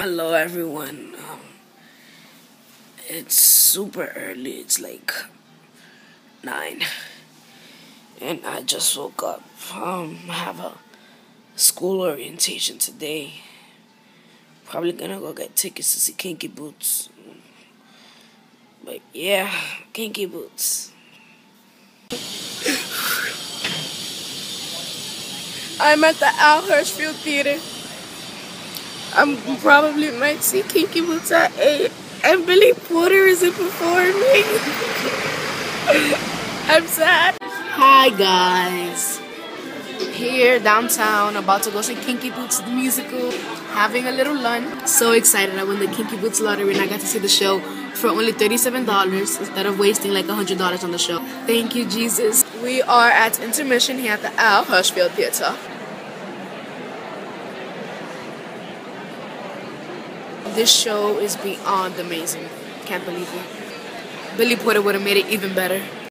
Hello, everyone. Um, it's super early. It's like nine, and I just woke up. Um, I have a school orientation today. Probably gonna go get tickets to see Kinky Boots. But yeah, Kinky Boots. I'm at the Al Hirschfeld Theater. I'm probably might see Kinky Boots at 8 and Billy Porter isn't performing. I'm sad. Hi guys. Here downtown, about to go see Kinky Boots the musical, having a little lunch. So excited I won the Kinky Boots lottery and I got to see the show for only $37 instead of wasting like $100 on the show. Thank you, Jesus. We are at intermission here at the Al Hirschfeld Theater. This show is beyond amazing. Can't believe it. Billy Porter would have made it even better.